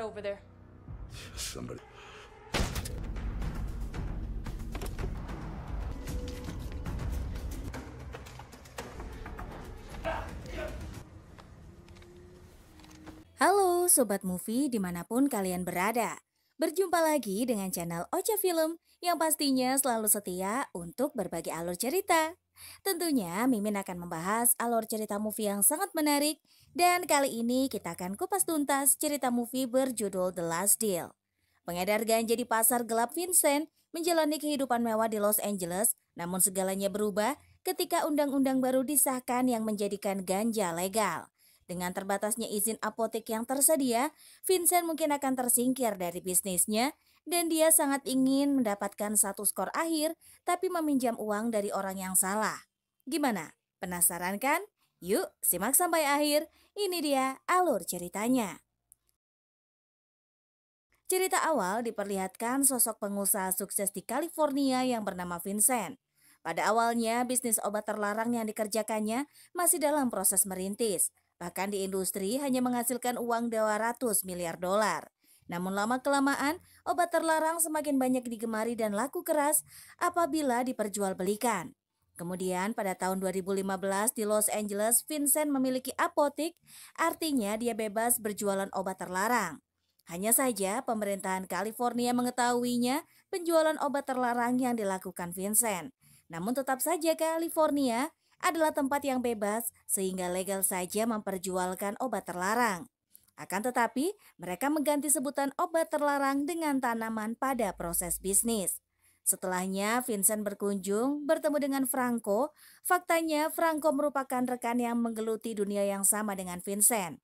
over there. Somebody. Halo Sobat Movie di mana pun kalian berada. Berjumpa lagi dengan channel Ocha Film yang pastinya selalu setia untuk berbagi alur cerita. Tentunya Mimin akan membahas alur cerita movie yang sangat menarik dan kali ini kita akan kupas tuntas cerita movie berjudul The Last Deal. Pengedar ganja di pasar gelap Vincent menjalani kehidupan mewah di Los Angeles namun segalanya berubah ketika undang-undang baru disahkan yang menjadikan ganja legal. Dengan terbatasnya izin apotek yang tersedia, Vincent mungkin akan tersingkir dari bisnisnya dan dia sangat ingin mendapatkan satu skor akhir tapi meminjam uang dari orang yang salah. Gimana? Penasaran kan? Yuk simak sampai akhir. Ini dia alur ceritanya. Cerita awal diperlihatkan sosok pengusaha sukses di California yang bernama Vincent. Pada awalnya, bisnis obat terlarang yang dikerjakannya masih dalam proses merintis. Bahkan di industri hanya menghasilkan uang 200 miliar dolar. Namun lama-kelamaan, obat terlarang semakin banyak digemari dan laku keras apabila diperjualbelikan. Kemudian pada tahun 2015 di Los Angeles, Vincent memiliki apotik, artinya dia bebas berjualan obat terlarang. Hanya saja pemerintahan California mengetahuinya penjualan obat terlarang yang dilakukan Vincent. Namun tetap saja California adalah tempat yang bebas sehingga legal saja memperjualkan obat terlarang. Akan tetapi, mereka mengganti sebutan obat terlarang dengan tanaman pada proses bisnis. Setelahnya, Vincent berkunjung bertemu dengan Franco. Faktanya, Franco merupakan rekan yang menggeluti dunia yang sama dengan Vincent.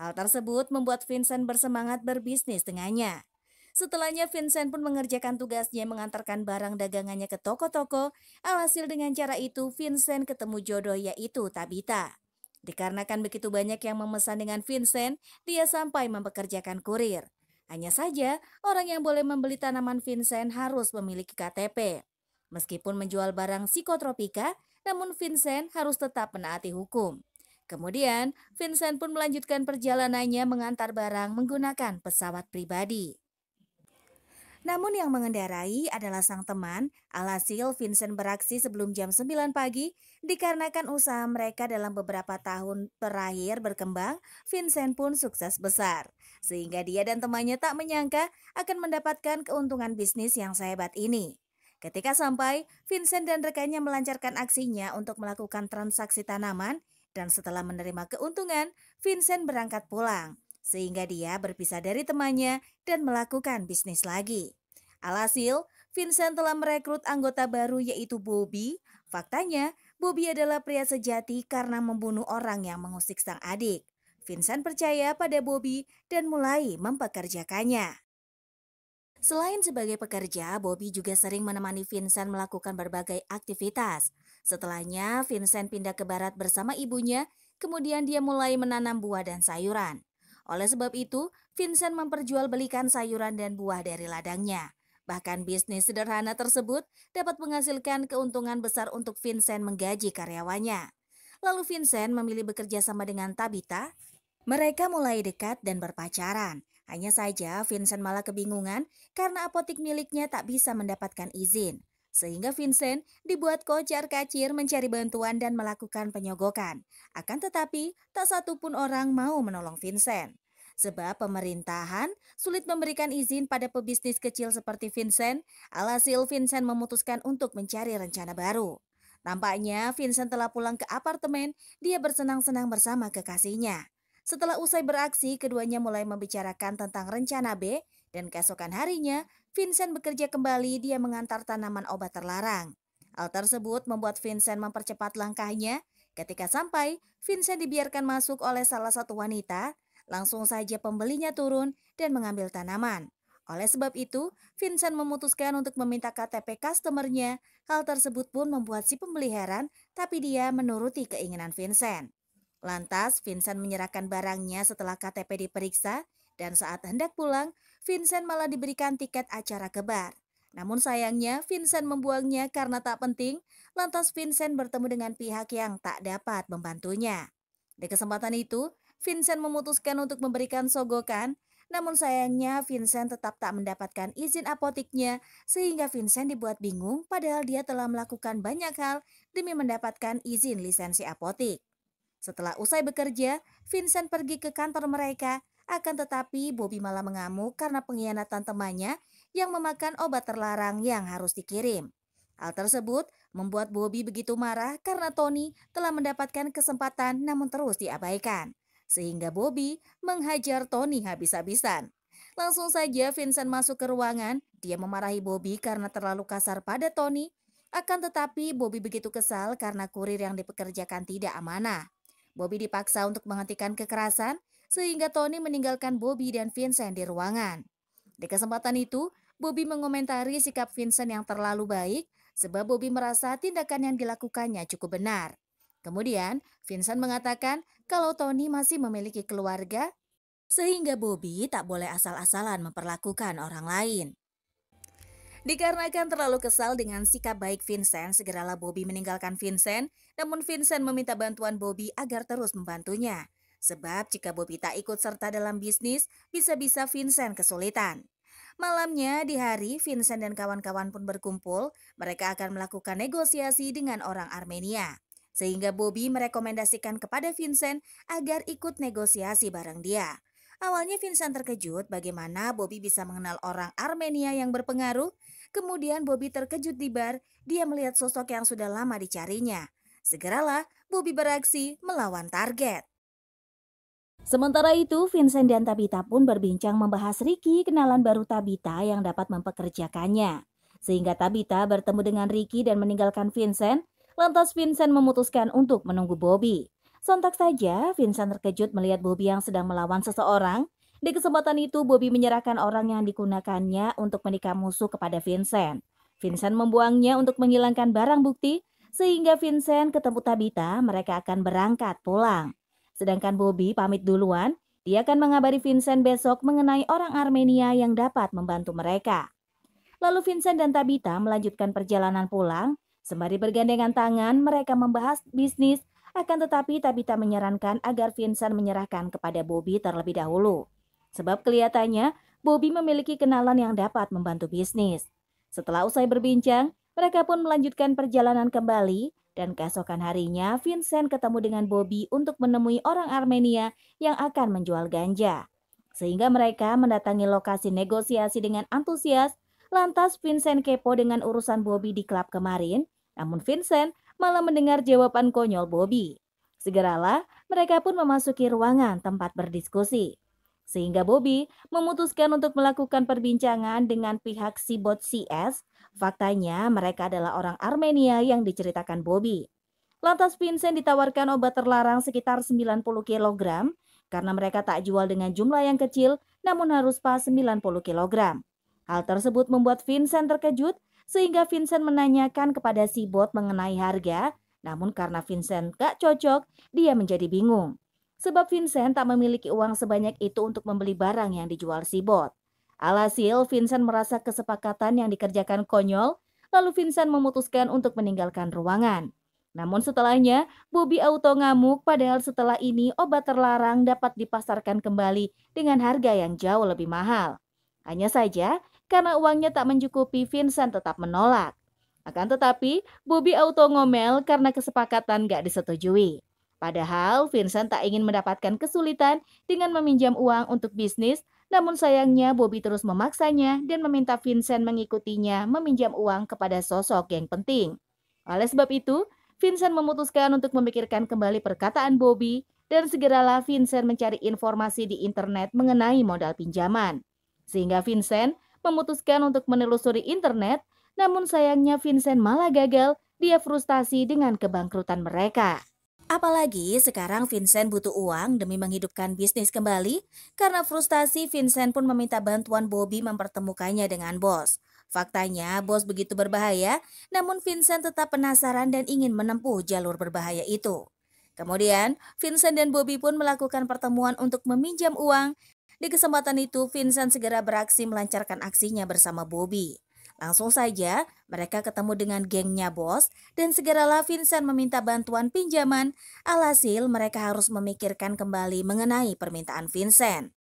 Hal tersebut membuat Vincent bersemangat berbisnis dengannya. Setelahnya Vincent pun mengerjakan tugasnya mengantarkan barang dagangannya ke toko-toko. Alhasil dengan cara itu Vincent ketemu jodoh yaitu Tabita. Dikarenakan begitu banyak yang memesan dengan Vincent, dia sampai mempekerjakan kurir. Hanya saja, orang yang boleh membeli tanaman Vincent harus memiliki KTP. Meskipun menjual barang psikotropika, namun Vincent harus tetap menaati hukum. Kemudian, Vincent pun melanjutkan perjalanannya mengantar barang menggunakan pesawat pribadi. Namun yang mengendarai adalah sang teman, alhasil Vincent beraksi sebelum jam 9 pagi dikarenakan usaha mereka dalam beberapa tahun terakhir berkembang, Vincent pun sukses besar. Sehingga dia dan temannya tak menyangka akan mendapatkan keuntungan bisnis yang sehebat ini. Ketika sampai, Vincent dan rekannya melancarkan aksinya untuk melakukan transaksi tanaman dan setelah menerima keuntungan, Vincent berangkat pulang sehingga dia berpisah dari temannya dan melakukan bisnis lagi. Alhasil, Vincent telah merekrut anggota baru yaitu Bobby. Faktanya, Bobby adalah pria sejati karena membunuh orang yang mengusik sang adik. Vincent percaya pada Bobby dan mulai mempekerjakannya. Selain sebagai pekerja, Bobby juga sering menemani Vincent melakukan berbagai aktivitas. Setelahnya, Vincent pindah ke barat bersama ibunya, kemudian dia mulai menanam buah dan sayuran. Oleh sebab itu, Vincent memperjualbelikan sayuran dan buah dari ladangnya. Bahkan bisnis sederhana tersebut dapat menghasilkan keuntungan besar untuk Vincent menggaji karyawannya. Lalu Vincent memilih bekerja sama dengan Tabita. Mereka mulai dekat dan berpacaran. Hanya saja Vincent malah kebingungan karena apotik miliknya tak bisa mendapatkan izin. Sehingga Vincent dibuat kocar kacir mencari bantuan dan melakukan penyogokan. Akan tetapi, tak satu pun orang mau menolong Vincent. Sebab pemerintahan sulit memberikan izin pada pebisnis kecil seperti Vincent, alhasil Vincent memutuskan untuk mencari rencana baru. Tampaknya Vincent telah pulang ke apartemen, dia bersenang-senang bersama kekasihnya. Setelah usai beraksi, keduanya mulai membicarakan tentang rencana B dan keesokan harinya Vincent bekerja kembali, dia mengantar tanaman obat terlarang. Hal tersebut membuat Vincent mempercepat langkahnya. Ketika sampai, Vincent dibiarkan masuk oleh salah satu wanita. Langsung saja pembelinya turun dan mengambil tanaman. Oleh sebab itu, Vincent memutuskan untuk meminta KTP customernya. Hal tersebut pun membuat si pembeli heran, tapi dia menuruti keinginan Vincent. Lantas, Vincent menyerahkan barangnya setelah KTP diperiksa dan saat hendak pulang, Vincent malah diberikan tiket acara ke bar. Namun sayangnya Vincent membuangnya karena tak penting, lantas Vincent bertemu dengan pihak yang tak dapat membantunya. Di kesempatan itu, Vincent memutuskan untuk memberikan sogokan. Namun sayangnya Vincent tetap tak mendapatkan izin apotiknya sehingga Vincent dibuat bingung padahal dia telah melakukan banyak hal demi mendapatkan izin lisensi apotik. Setelah usai bekerja, Vincent pergi ke kantor mereka, akan tetapi Bobby malah mengamuk karena pengkhianatan temannya yang memakan obat terlarang yang harus dikirim. Hal tersebut membuat Bobby begitu marah karena Tony telah mendapatkan kesempatan namun terus diabaikan sehingga Bobby menghajar Tony habis-habisan. Langsung saja Vincent masuk ke ruangan, dia memarahi Bobby karena terlalu kasar pada Tony. Akan tetapi Bobby begitu kesal karena kurir yang dipekerjakan tidak amanah. Bobby dipaksa untuk menghentikan kekerasan sehingga Tony meninggalkan Bobby dan Vincent di ruangan. Di kesempatan itu, Bobby mengomentari sikap Vincent yang terlalu baik sebab Bobby merasa tindakan yang dilakukannya cukup benar. Kemudian, Vincent mengatakan kalau Tony masih memiliki keluarga, sehingga Bobby tak boleh asal-asalan memperlakukan orang lain. Dikarenakan terlalu kesal dengan sikap baik Vincent, segeralah Bobby meninggalkan Vincent, namun Vincent meminta bantuan Bobby agar terus membantunya. Sebab jika Bobby tak ikut serta dalam bisnis, bisa-bisa Vincent kesulitan. Malamnya di hari, Vincent dan kawan-kawan pun berkumpul. Mereka akan melakukan negosiasi dengan orang Armenia sehingga Bobby merekomendasikan kepada Vincent agar ikut negosiasi bareng dia. Awalnya Vincent terkejut bagaimana Bobby bisa mengenal orang Armenia yang berpengaruh. Kemudian Bobby terkejut di bar, dia melihat sosok yang sudah lama dicarinya. Segeralah Bobby beraksi melawan target. Sementara itu, Vincent dan Tabita pun berbincang membahas Ricky, kenalan baru Tabita yang dapat mempekerjakannya. Sehingga Tabita bertemu dengan Ricky dan meninggalkan Vincent Lantas Vincent memutuskan untuk menunggu Bobby. Sontak saja, Vincent terkejut melihat Bobby yang sedang melawan seseorang. Di kesempatan itu, Bobby menyerahkan orang yang digunakannya untuk menikah musuh kepada Vincent. Vincent membuangnya untuk menghilangkan barang bukti, sehingga Vincent ketemu Tabita, mereka akan berangkat pulang. Sedangkan Bobby pamit duluan, dia akan mengabari Vincent besok mengenai orang Armenia yang dapat membantu mereka. Lalu Vincent dan Tabita melanjutkan perjalanan pulang, Sembari bergandengan tangan, mereka membahas bisnis, akan tetapi Tabita menyarankan agar Vincent menyerahkan kepada Bobby terlebih dahulu. Sebab kelihatannya Bobby memiliki kenalan yang dapat membantu bisnis. Setelah usai berbincang, mereka pun melanjutkan perjalanan kembali dan keesokan harinya Vincent ketemu dengan Bobby untuk menemui orang Armenia yang akan menjual ganja. Sehingga mereka mendatangi lokasi negosiasi dengan antusias, lantas Vincent kepo dengan urusan Bobby di klub kemarin namun Vincent malah mendengar jawaban konyol Bobby. Segeralah mereka pun memasuki ruangan tempat berdiskusi. Sehingga Bobby memutuskan untuk melakukan perbincangan dengan pihak Sibot CS. Faktanya mereka adalah orang Armenia yang diceritakan Bobby. Lantas Vincent ditawarkan obat terlarang sekitar 90 kg karena mereka tak jual dengan jumlah yang kecil namun harus pas 90 kg. Hal tersebut membuat Vincent terkejut sehingga Vincent menanyakan kepada si bot mengenai harga, namun karena Vincent gak cocok, dia menjadi bingung. Sebab Vincent tak memiliki uang sebanyak itu untuk membeli barang yang dijual si bot. Alhasil, Vincent merasa kesepakatan yang dikerjakan konyol, lalu Vincent memutuskan untuk meninggalkan ruangan. Namun setelahnya, Bobby auto ngamuk padahal setelah ini obat terlarang dapat dipasarkan kembali dengan harga yang jauh lebih mahal. Hanya saja, karena uangnya tak mencukupi, Vincent tetap menolak. Akan tetapi, Bobby auto ngomel karena kesepakatan gak disetujui. Padahal Vincent tak ingin mendapatkan kesulitan dengan meminjam uang untuk bisnis, namun sayangnya Bobby terus memaksanya dan meminta Vincent mengikutinya meminjam uang kepada sosok yang penting. Oleh sebab itu, Vincent memutuskan untuk memikirkan kembali perkataan Bobby dan segeralah Vincent mencari informasi di internet mengenai modal pinjaman. Sehingga Vincent memutuskan untuk menelusuri internet, namun sayangnya Vincent malah gagal, dia frustasi dengan kebangkrutan mereka. Apalagi sekarang Vincent butuh uang demi menghidupkan bisnis kembali, karena frustasi Vincent pun meminta bantuan Bobby mempertemukannya dengan bos. Faktanya, bos begitu berbahaya, namun Vincent tetap penasaran dan ingin menempuh jalur berbahaya itu. Kemudian, Vincent dan Bobby pun melakukan pertemuan untuk meminjam uang di kesempatan itu, Vincent segera beraksi melancarkan aksinya bersama Bobby. Langsung saja, mereka ketemu dengan gengnya bos dan segeralah Vincent meminta bantuan pinjaman. Alhasil, mereka harus memikirkan kembali mengenai permintaan Vincent.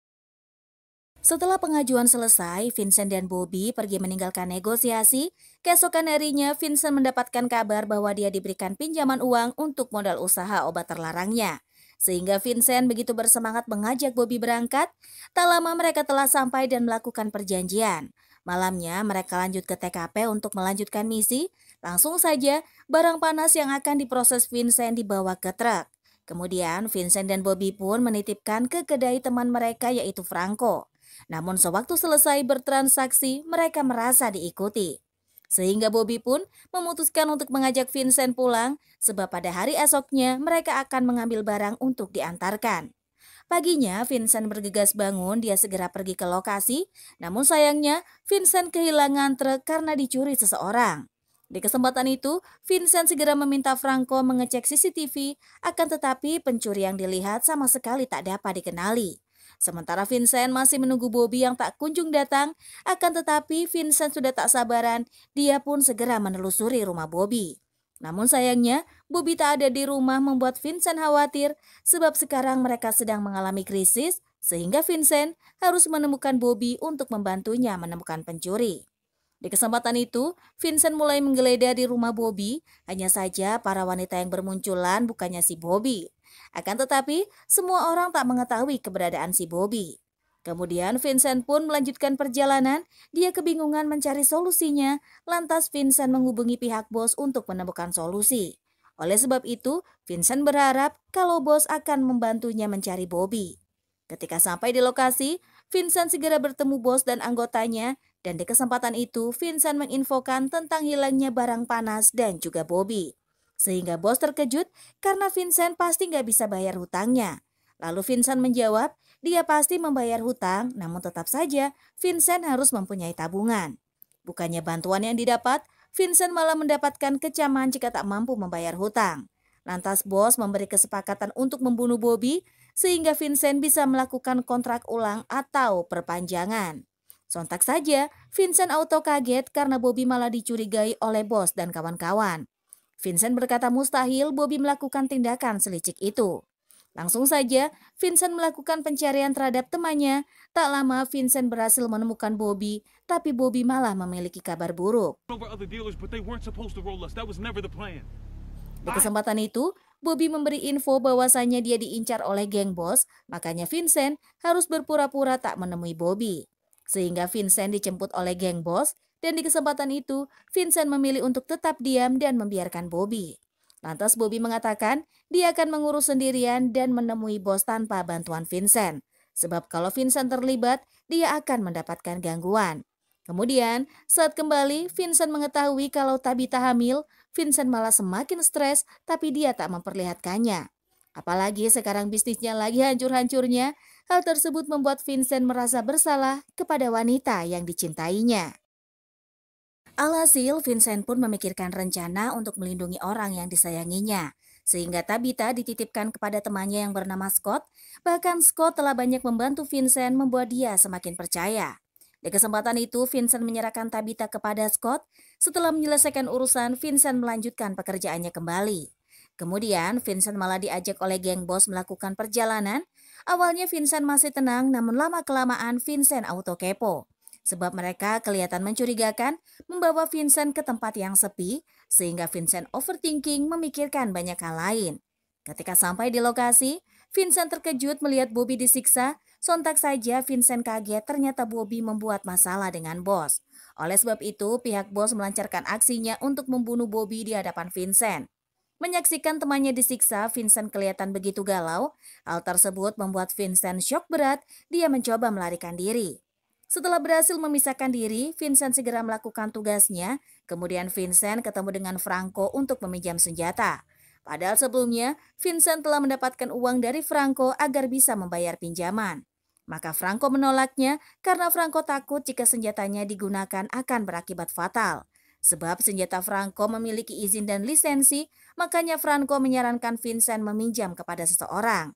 Setelah pengajuan selesai, Vincent dan Bobby pergi meninggalkan negosiasi. Keesokan harinya, Vincent mendapatkan kabar bahwa dia diberikan pinjaman uang untuk modal usaha obat terlarangnya. Sehingga Vincent begitu bersemangat mengajak Bobby berangkat. Tak lama mereka telah sampai dan melakukan perjanjian. Malamnya mereka lanjut ke TKP untuk melanjutkan misi. Langsung saja barang panas yang akan diproses Vincent dibawa ke truk. Kemudian Vincent dan Bobby pun menitipkan ke kedai teman mereka yaitu Franco. Namun sewaktu selesai bertransaksi, mereka merasa diikuti. Sehingga Bobby pun memutuskan untuk mengajak Vincent pulang sebab pada hari esoknya mereka akan mengambil barang untuk diantarkan. Paginya, Vincent bergegas bangun, dia segera pergi ke lokasi. Namun sayangnya, Vincent kehilangan truk karena dicuri seseorang. Di kesempatan itu, Vincent segera meminta Franco mengecek CCTV, akan tetapi pencuri yang dilihat sama sekali tak dapat dikenali. Sementara Vincent masih menunggu Bobby yang tak kunjung datang, akan tetapi Vincent sudah tak sabaran, dia pun segera menelusuri rumah Bobby. Namun sayangnya, Bobby tak ada di rumah membuat Vincent khawatir sebab sekarang mereka sedang mengalami krisis sehingga Vincent harus menemukan Bobby untuk membantunya menemukan pencuri. Di kesempatan itu, Vincent mulai menggeledah di rumah Bobby, hanya saja para wanita yang bermunculan bukannya si Bobby. Akan tetapi, semua orang tak mengetahui keberadaan si Bobby. Kemudian Vincent pun melanjutkan perjalanan, dia kebingungan mencari solusinya, lantas Vincent menghubungi pihak bos untuk menemukan solusi. Oleh sebab itu, Vincent berharap kalau bos akan membantunya mencari Bobby. Ketika sampai di lokasi, Vincent segera bertemu bos dan anggotanya, dan di kesempatan itu Vincent menginfokan tentang hilangnya barang panas dan juga Bobby. Sehingga bos terkejut karena Vincent pasti nggak bisa bayar hutangnya. Lalu Vincent menjawab, dia pasti membayar hutang, namun tetap saja Vincent harus mempunyai tabungan. Bukannya bantuan yang didapat, Vincent malah mendapatkan kecaman jika tak mampu membayar hutang. Lantas bos memberi kesepakatan untuk membunuh Bobby sehingga Vincent bisa melakukan kontrak ulang atau perpanjangan. Sontak saja, Vincent auto kaget karena Bobby malah dicurigai oleh bos dan kawan-kawan. Vincent berkata mustahil Bobby melakukan tindakan selicik itu. Langsung saja, Vincent melakukan pencarian terhadap temannya. Tak lama, Vincent berhasil menemukan Bobby, tapi Bobby malah memiliki kabar buruk. Di kesempatan itu, Bobby memberi info bahwasannya dia diincar oleh geng bos, makanya Vincent harus berpura-pura tak menemui Bobby. Sehingga Vincent dijemput oleh geng bos dan di kesempatan itu, Vincent memilih untuk tetap diam dan membiarkan Bobby. Lantas Bobby mengatakan dia akan mengurus sendirian dan menemui bos tanpa bantuan Vincent. Sebab kalau Vincent terlibat, dia akan mendapatkan gangguan. Kemudian, saat kembali, Vincent mengetahui kalau Tabita hamil, Vincent malah semakin stres tapi dia tak memperlihatkannya. Apalagi sekarang bisnisnya lagi hancur-hancurnya, hal tersebut membuat Vincent merasa bersalah kepada wanita yang dicintainya. Alhasil, Vincent pun memikirkan rencana untuk melindungi orang yang disayanginya. Sehingga Tabita dititipkan kepada temannya yang bernama Scott. Bahkan Scott telah banyak membantu Vincent membuat dia semakin percaya. Di kesempatan itu, Vincent menyerahkan Tabita kepada Scott. Setelah menyelesaikan urusan, Vincent melanjutkan pekerjaannya kembali. Kemudian, Vincent malah diajak oleh geng bos melakukan perjalanan. Awalnya Vincent masih tenang, namun lama-kelamaan Vincent auto kepo sebab mereka kelihatan mencurigakan membawa Vincent ke tempat yang sepi sehingga Vincent overthinking memikirkan banyak hal lain. Ketika sampai di lokasi, Vincent terkejut melihat Bobby disiksa. Sontak saja Vincent kaget ternyata Bobby membuat masalah dengan bos. Oleh sebab itu, pihak bos melancarkan aksinya untuk membunuh Bobby di hadapan Vincent. Menyaksikan temannya disiksa, Vincent kelihatan begitu galau. Hal tersebut membuat Vincent shock berat. Dia mencoba melarikan diri. Setelah berhasil memisahkan diri, Vincent segera melakukan tugasnya. Kemudian Vincent ketemu dengan Franco untuk meminjam senjata. Padahal sebelumnya, Vincent telah mendapatkan uang dari Franco agar bisa membayar pinjaman. Maka Franco menolaknya karena Franco takut jika senjatanya digunakan akan berakibat fatal. Sebab senjata Franco memiliki izin dan lisensi, makanya Franco menyarankan Vincent meminjam kepada seseorang.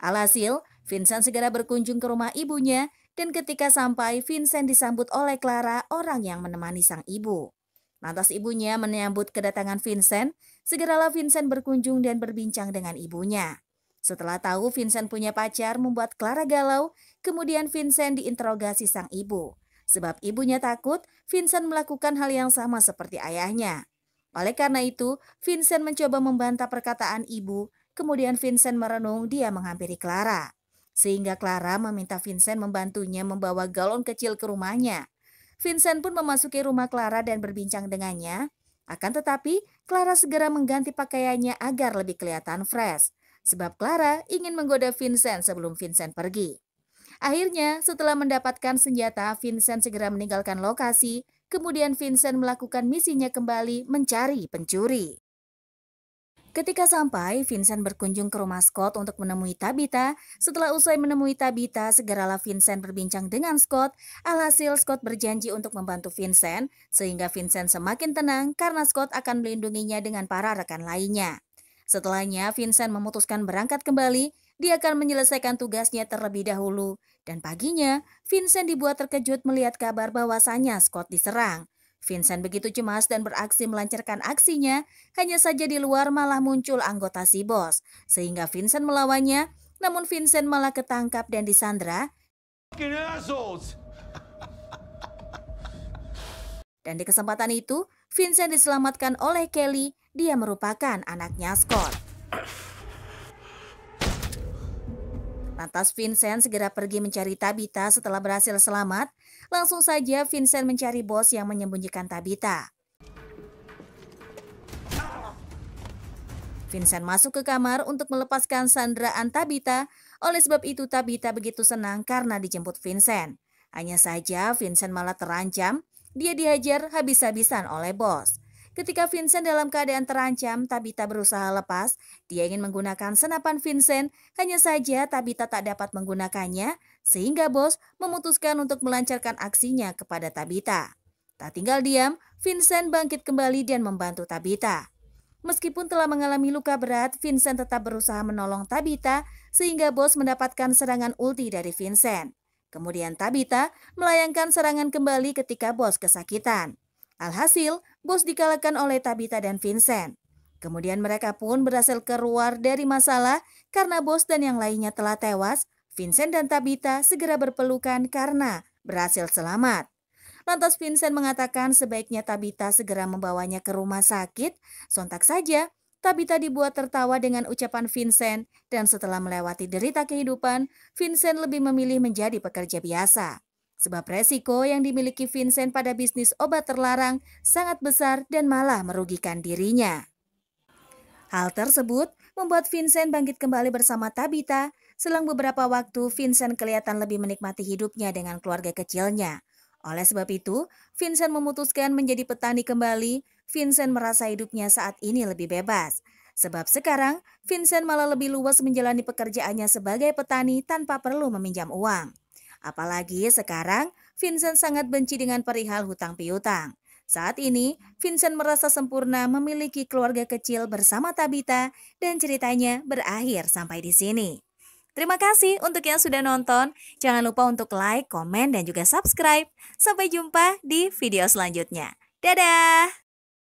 Alhasil, Vincent segera berkunjung ke rumah ibunya dan ketika sampai, Vincent disambut oleh Clara, orang yang menemani sang ibu. Lantas ibunya menyambut kedatangan Vincent, segeralah Vincent berkunjung dan berbincang dengan ibunya. Setelah tahu Vincent punya pacar membuat Clara galau, kemudian Vincent diinterogasi sang ibu. Sebab ibunya takut, Vincent melakukan hal yang sama seperti ayahnya. Oleh karena itu, Vincent mencoba membantah perkataan ibu, kemudian Vincent merenung dia menghampiri Clara. Sehingga Clara meminta Vincent membantunya membawa galon kecil ke rumahnya. Vincent pun memasuki rumah Clara dan berbincang dengannya. Akan tetapi, Clara segera mengganti pakaiannya agar lebih kelihatan fresh sebab Clara ingin menggoda Vincent sebelum Vincent pergi. Akhirnya, setelah mendapatkan senjata, Vincent segera meninggalkan lokasi, kemudian Vincent melakukan misinya kembali mencari pencuri. Ketika sampai, Vincent berkunjung ke rumah Scott untuk menemui Tabitha. Setelah usai menemui Tabitha, segeralah Vincent berbincang dengan Scott. Alhasil, Scott berjanji untuk membantu Vincent, sehingga Vincent semakin tenang karena Scott akan melindunginya dengan para rekan lainnya. Setelahnya, Vincent memutuskan berangkat kembali. Dia akan menyelesaikan tugasnya terlebih dahulu. Dan paginya, Vincent dibuat terkejut melihat kabar bahwasannya Scott diserang. Vincent begitu cemas dan beraksi melancarkan aksinya, hanya saja di luar malah muncul anggota si bos. Sehingga Vincent melawannya, namun Vincent malah ketangkap dan disandra. Dan di kesempatan itu, Vincent diselamatkan oleh Kelly dia merupakan anaknya Scott. Lantas Vincent segera pergi mencari Tabitha setelah berhasil selamat. Langsung saja Vincent mencari bos yang menyembunyikan Tabitha. Vincent masuk ke kamar untuk melepaskan sandraan Tabitha. Oleh sebab itu Tabitha begitu senang karena dijemput Vincent. Hanya saja Vincent malah terancam. Dia dihajar habis-habisan oleh bos. Ketika Vincent dalam keadaan terancam, Tabita berusaha lepas. Dia ingin menggunakan senapan Vincent, hanya saja Tabita tak dapat menggunakannya, sehingga bos memutuskan untuk melancarkan aksinya kepada Tabita. Tak tinggal diam, Vincent bangkit kembali dan membantu Tabita. Meskipun telah mengalami luka berat, Vincent tetap berusaha menolong Tabita sehingga bos mendapatkan serangan ulti dari Vincent. Kemudian Tabita melayangkan serangan kembali ketika bos kesakitan. Alhasil, bos dikalahkan oleh Tabita dan Vincent. Kemudian mereka pun berhasil keluar dari masalah karena bos dan yang lainnya telah tewas. Vincent dan Tabita segera berpelukan karena berhasil selamat. Lantas Vincent mengatakan sebaiknya Tabita segera membawanya ke rumah sakit. Sontak saja, Tabita dibuat tertawa dengan ucapan Vincent dan setelah melewati derita kehidupan, Vincent lebih memilih menjadi pekerja biasa. Sebab resiko yang dimiliki Vincent pada bisnis obat terlarang sangat besar dan malah merugikan dirinya. Hal tersebut membuat Vincent bangkit kembali bersama Tabita. Selang beberapa waktu, Vincent kelihatan lebih menikmati hidupnya dengan keluarga kecilnya. Oleh sebab itu, Vincent memutuskan menjadi petani kembali. Vincent merasa hidupnya saat ini lebih bebas. Sebab sekarang, Vincent malah lebih luas menjalani pekerjaannya sebagai petani tanpa perlu meminjam uang. Apalagi sekarang Vincent sangat benci dengan perihal hutang piutang. Saat ini, Vincent merasa sempurna memiliki keluarga kecil bersama Tabita dan ceritanya berakhir sampai di sini. Terima kasih untuk yang sudah nonton. Jangan lupa untuk like, komen, dan juga subscribe. Sampai jumpa di video selanjutnya. Dadah!